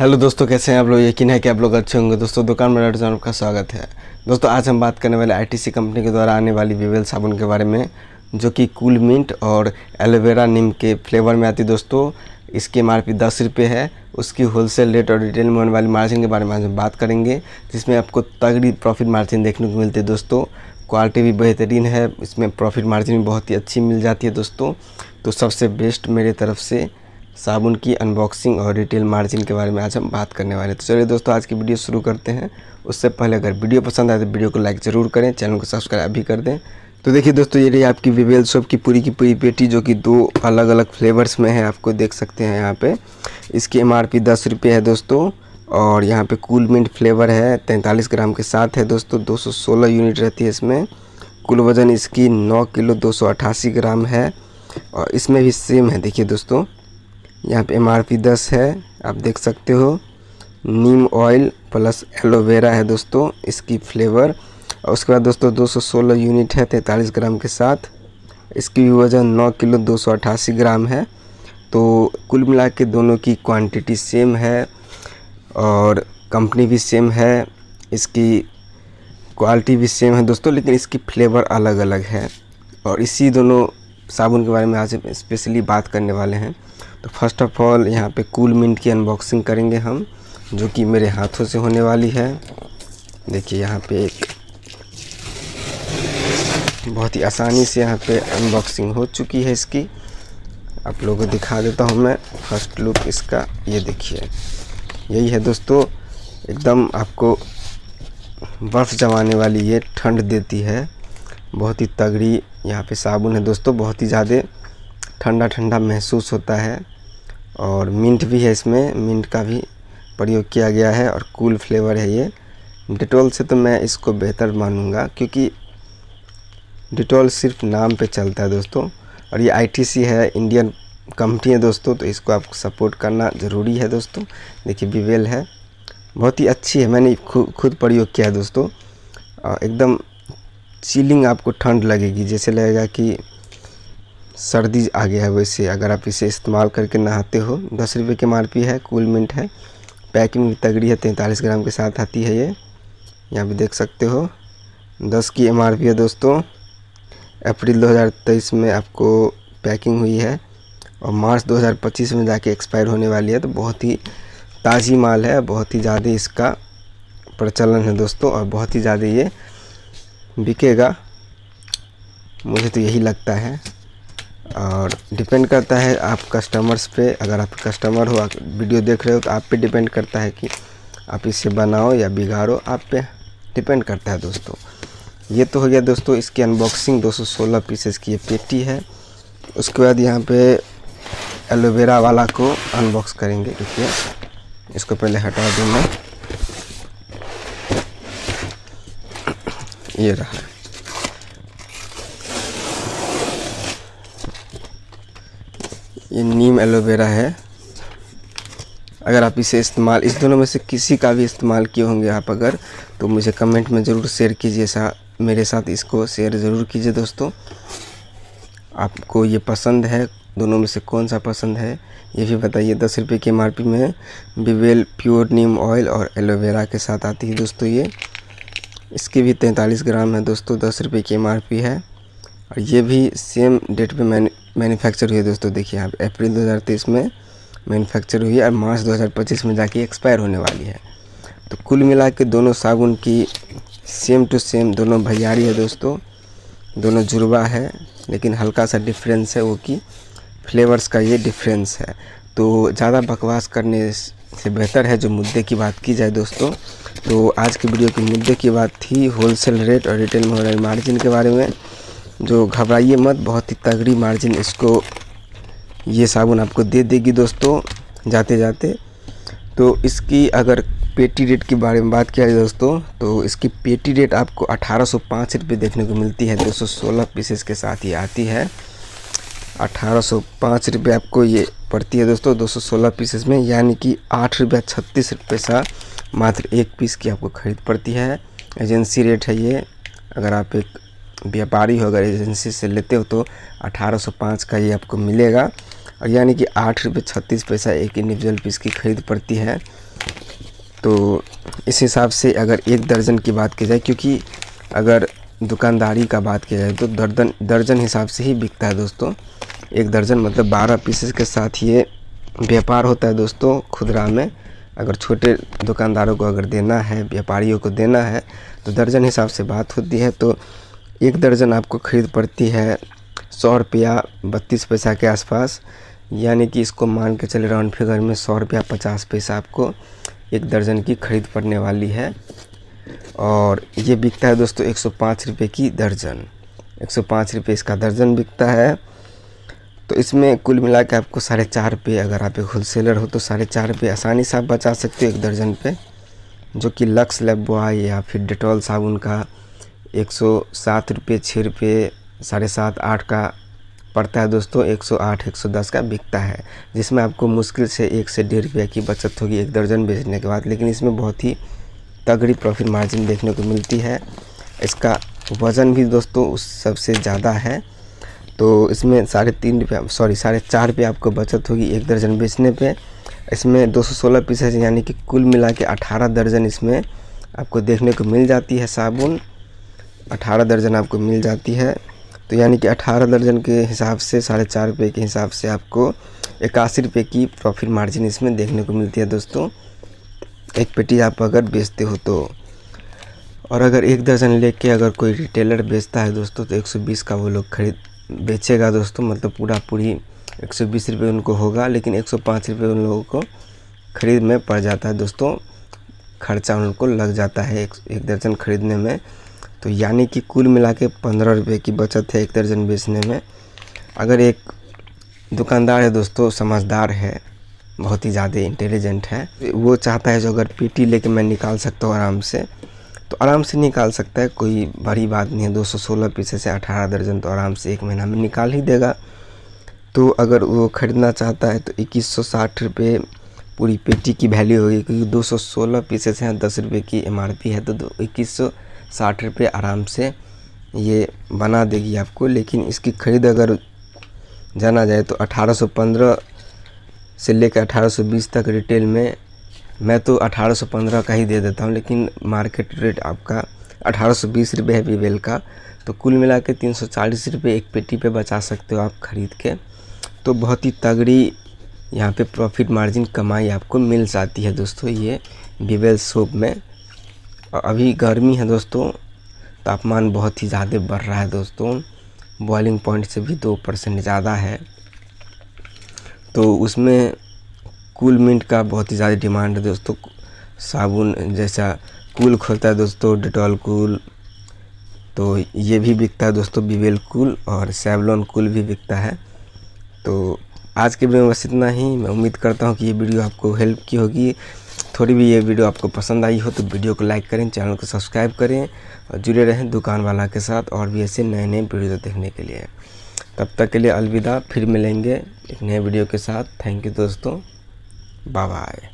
Hello दोस्तों, कैसे हैं आप लोग? यकीन है कि आप लोग अच्छे होंगे। दोस्तों, दुकान में रेड आपका स्वागत है। दोस्तों, आज हम बात करने वाले आईटीसी कंपनी के द्वारा आने वाली विवेल साबुन के बारे में, जो कि कूल मिंट और एलोवेरा नीम के फ्लेवर में आती दोस्तों, इसकी एम आर पी दस रुपये है। उसकी होलसेल रेट और रिटेल में होने वाली मार्जिन के बारे में आज हम बात करेंगे, जिसमें आपको तगड़ी प्रॉफिट मार्जिन देखने को मिलती है। दोस्तों, क्वालिटी भी बेहतरीन है। इसमें प्रॉफिट मार्जिन भी बहुत ही अच्छी मिल जाती है। दोस्तों तो सबसे बेस्ट मेरे तरफ़ से साबुन की अनबॉक्सिंग और रिटेल मार्जिन के बारे में आज हम बात करने वाले हैं। तो चलिए दोस्तों, आज की वीडियो शुरू करते हैं। उससे पहले अगर वीडियो पसंद आए तो वीडियो को लाइक ज़रूर करें चैनल को सब्सक्राइब भी कर दें। तो देखिए दोस्तों, ये रही आपकी विवेल शॉप की पूरी की पूरी पेटी, जो कि दो अलग अलग फ्लेवर्स में है, आपको देख सकते हैं यहाँ पे। इसकी एम आर पी दस रुपये है दोस्तों, और यहाँ पे कूल मिंट फ्लेवर है, तैंतालीस ग्राम के साथ है दोस्तों 216 यूनिट रहती है इसमें। कुल वज़न इसकी 9 किलो दो सौ अठासी ग्राम है, और इसमें भी सेम है। देखिए दोस्तों यहाँ पे पी दस है, आप देख सकते हो। नीम ऑयल प्लस एलोवेरा है दोस्तों, इसकी फ्लेवर और उसके बाद दोस्तों 216 यूनिट है तैंतालीस ग्राम के साथ। इसकी भी वज़न 9 किलो दो सौ अठासी ग्राम है। तो कुल मिला के दोनों की क्वांटिटी सेम है और कंपनी भी सेम है। इसकी क्वालिटी भी सेम है दोस्तों, लेकिन इसकी फ्लेवर अलग अलग है। और इसी दोनों साबुन के बारे में आज स्पेशली बात करने वाले हैं। तो फ़र्स्ट ऑफ़ ऑल यहाँ पे कूल मिंट की अनबॉक्सिंग करेंगे हम, जो कि मेरे हाथों से होने वाली है। देखिए यहाँ पे एक बहुत ही आसानी से यहाँ पे अनबॉक्सिंग हो चुकी है इसकी। आप लोगों को दिखा देता हूँ मैं फ़र्स्ट लुक इसका, ये देखिए। यही है दोस्तों, एकदम आपको बर्फ़ जमाने वाली ये ठंड देती है। बहुत ही तगड़ी यहाँ पे साबुन है दोस्तों, बहुत ही ज़्यादा ठंडा ठंडा महसूस होता है और मिंट भी है इसमें। मिंट का भी प्रयोग किया गया है और कूल फ्लेवर है ये। डिटॉल से तो मैं इसको बेहतर मानूँगा क्योंकि डिटॉल सिर्फ़ नाम पे चलता है दोस्तों और ये आईटीसी है इंडियन कंपनी है दोस्तों तो इसको आपको सपोर्ट करना ज़रूरी है दोस्तों। देखिए विवेल है। बहुत ही अच्छी है, मैंने खुद प्रयोग किया है दोस्तों। एकदम चिलिंग आपको ठंड लगेगी, जैसे लगेगा कि सर्दी आ गया है वैसे। अगर आप इसे इस्तेमाल करके नहाते हो, दस रुपये की एमआरपी है, कूल मिंट है। पैकिंग भी तगड़ी है, तैंतालीस ग्राम के साथ आती है ये। यहाँ भी देख सकते हो, दस की एमआरपी है दोस्तों। अप्रैल 2023 में आपको पैकिंग हुई है और मार्च 2025 में जाके एक्सपायर होने वाली है। तो बहुत ही ताज़ी माल है, बहुत ही ज़्यादा इसका प्रचलन है दोस्तों और बहुत ही ज़्यादा ये बिकेगा। मुझे तो यही लगता है। और डिपेंड करता है आप कस्टमर्स पे। अगर आप कस्टमर हो, आप वीडियो देख रहे हो तो आप पे डिपेंड करता है कि आप इसे बनाओ या बिगाड़ो। आप पे डिपेंड करता है दोस्तों। ये तो हो गया दोस्तों, इसकी अनबॉक्सिंग 216 पीसेस की ये पेटी है। उसके बाद यहाँ पे एलोवेरा वाला को अनबॉक्स करेंगे देखिए इसको पहले हटा दूँ मैं। ये रहा। ये नीम एलोवेरा है। अगर आप इसे इस्तेमाल, इस दोनों में से किसी का भी इस्तेमाल किए होंगे आप अगर तो मुझे कमेंट में ज़रूर शेयर कीजिए सा, मेरे साथ इसको शेयर ज़रूर कीजिए दोस्तों। आपको ये पसंद है, दोनों में से कौन सा पसंद है, ये भी बताइए। दस रुपये की एम में बिवेल, प्योर नीम ऑयल और एलोवेरा के साथ आती है दोस्तों ये। इसकी भी तैंतालीस ग्राम है दोस्तों, दस रुपये की एम है। और ये भी सेम डेट पे मैंने मैन्युफैक्चर हुई दोस्तों, देखिए यहाँ पे अप्रैल 2023 में मैन्युफैक्चर हुई और मार्च 2025 में जाके एक्सपायर होने वाली है। तो कुल मिला के दोनों साबुन की सेम टू सेम दोनों भैयारी है दोस्तों, दोनों जुड़वा है, लेकिन हल्का सा डिफरेंस है वो कि फ्लेवर्स का ये डिफरेंस है। तो ज़्यादा बकवास करने से बेहतर है जो मुद्दे की बात की जाए दोस्तों तो आज की वीडियो के मुद्दे की बात थी होलसेल रेट और रिटेल में हो रहे मार्जिन के बारे में। जो घबराइए मत, बहुत ही तगड़ी मार्जिन इसको, ये साबुन आपको दे देगी दोस्तों, जाते जाते। तो इसकी अगर पेटी रेट के बारे में बात किया जाए दोस्तों तो इसकी पेटी रेट आपको अठारह सौ पाँच रुपये देखने को मिलती है, दो सौ सोलह पीसेस के साथ ये आती है। अठारह सौ पाँच रुपये आपको ये पड़ती है दोस्तों, दो सौ सोलह पीसेस में, यानी कि आठ रुपया छत्तीस रुपये सा मात्र एक पीस की आपको ख़रीद पड़ती है। एजेंसी रेट है ये, अगर आप एक व्यापारी हो, अगर एजेंसी से लेते हो तो 1805 का ये आपको मिलेगा। और यानी कि आठ रुपये छत्तीस पैसा एक इंडिविजुअल पीस की ख़रीद पड़ती है। तो इस हिसाब से अगर एक दर्जन की बात की जाए, क्योंकि अगर दुकानदारी का बात किया जाए तो दर्जन दर्जन हिसाब से ही बिकता है दोस्तों। एक दर्जन मतलब बारह पीसेस के साथ ये व्यापार होता है दोस्तों खुदरा में। अगर छोटे दुकानदारों को अगर देना है, व्यापारियों को देना है तो दर्जन हिसाब से बात होती है। तो एक दर्जन आपको ख़रीद पड़ती है सौ रुपया बत्तीस पैसा के आसपास। यानी कि इसको मान के चले, राउंड फिगर में सौ रुपया पचास पैसा आपको एक दर्जन की ख़रीद पड़ने वाली है। और ये बिकता है दोस्तों एक सौ पाँच रुपये की दर्जन। एक सौ पाँच रुपये इसका दर्जन बिकता है। तो इसमें कुल मिला के आपको साढ़े चार रुपये, अगर आप एक होलसेलर हो तो साढ़े चार रुपये आसानी से आप बचा सकते हो एक दर्जन पे। जो कि लक्स लेब बॉय या फिर डेटॉल साबुन का एक सौ सात रुपये छः रुपये, साढ़े सात, आठ का पड़ता है दोस्तों। 108 110 का बिकता है, जिसमें आपको मुश्किल से एक से डेढ़ रुपये की बचत होगी एक दर्जन बेचने के बाद। लेकिन इसमें बहुत ही तगड़ी प्रॉफिट मार्जिन देखने को मिलती है। इसका वज़न भी दोस्तों उस सबसे ज़्यादा है। तो इसमें साढ़े तीन रुपये सॉरी साढ़े चार रुपये आपको बचत होगी एक दर्जन बेचने पे। इसमें 216 पीसेज यानी कि कुल मिला के अठारह दर्जन इसमें आपको देखने को मिल जाती है साबुन। अठारह दर्जन आपको मिल जाती है। तो यानी कि अठारह दर्जन के हिसाब से साढ़े चार रुपये के हिसाब से आपको इक्यासी रुपये की प्रॉफिट मार्जिन इसमें देखने को मिलती है दोस्तों। एक पेटी आप अगर बेचते हो तो। और अगर एक दर्जन लेके अगर कोई रिटेलर बेचता है दोस्तों तो 120 का वो लोग खरीद बेचेगा दोस्तों। मतलब पूरा पूरी एक सौ बीस रुपये उनको होगा लेकिन एक सौ पाँच रुपये उन लोगों को ख़रीद में पड़ जाता है दोस्तों। खर्चा उनको लग जाता है एक, एक दर्जन ख़रीदने में। तो यानी कि कुल मिला के पंद्रह रुपये की बचत है एक दर्जन बेचने में। अगर एक दुकानदार है दोस्तों, समझदार है, बहुत ही ज़्यादा इंटेलिजेंट है, वो चाहता है जो अगर पीटी लेके मैं निकाल सकता हूँ आराम से तो आराम से निकाल सकता है, कोई बड़ी बात नहीं है। दो सौ सोलह पीसे से अठारह दर्जन तो आराम से एक महीना में निकाल ही देगा। तो अगर वो ख़रीदना चाहता है तो इक्कीस सौ साठ रुपये पूरी पेटी की वैल्यू होगी, क्योंकि दो सौ सोलह पीसेस हैं दस रुपये की एमआरपी है तो इक्कीस सौ साठ रुपये आराम से ये बना देगी आपको, लेकिन इसकी ख़रीद अगर जाना जाए तो अठारह सौ पंद्रह से लेकर 1820 तक रिटेल में मैं तो 1815 का ही दे देता हूँ, लेकिन मार्केट रेट आपका 1820 रुपये है वीवेल का तो कुल मिला के तीन सौ चालीस रुपये एक पेटी पे बचा सकते हो आप ख़रीद के। तो बहुत ही तगड़ी यहाँ पे प्रॉफिट मार्जिन कमाई आपको मिल जाती है दोस्तों ये वीवेल सोप में। अभी गर्मी है दोस्तों, तापमान बहुत ही ज़्यादा बढ़ रहा है दोस्तों। बॉइलिंग पॉइंट से भी दो परसेंट ज़्यादा है। तो उसमें कूल मिंट का बहुत ही ज़्यादा डिमांड है दोस्तों। साबुन जैसा कूल खोलता है दोस्तों डिटॉल कूल तो ये भी बिकता है दोस्तों बीवेल कूल और सेवलॉन कूल भी बिकता है। तो आज के वीडियो में बस इतना ही। मैं उम्मीद करता हूँ कि ये वीडियो आपको हेल्प की होगी। थोड़ी भी ये वीडियो आपको पसंद आई हो तो वीडियो को लाइक करें, चैनल को सब्सक्राइब करें और जुड़े रहें दुकान वाला के साथ और भी ऐसे नए नए वीडियो देखने के लिए। तब तक के लिए अलविदा, फिर मिलेंगे एक नए वीडियो के साथ। थैंक यू दोस्तों। Bye bye